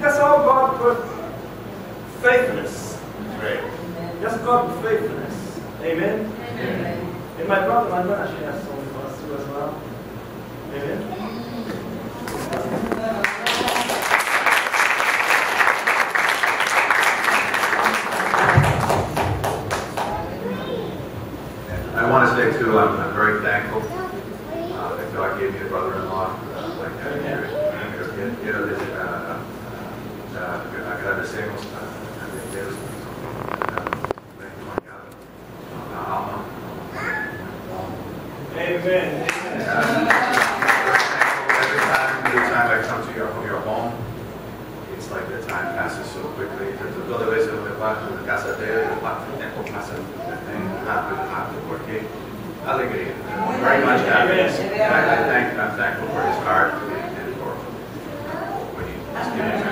That's all God with faithfulness. Great. That's God with faithfulness. Amen. Amen. And my brother, I'm going has share some with us too as well. Amen. I want to say too, I'm, I'm very thankful uh, that God gave me a brother-in-law uh, like that. You you know, this, uh, agradecemos a a. Amen. Every time, every time I come to your, your home, it's like the time passes so quickly. Toda vez que me passo na casa dele, o tempo passa rápido, rápido, porque alegria. Very much happiness. I, I thank, I'm thankful for his heart and and for what he has given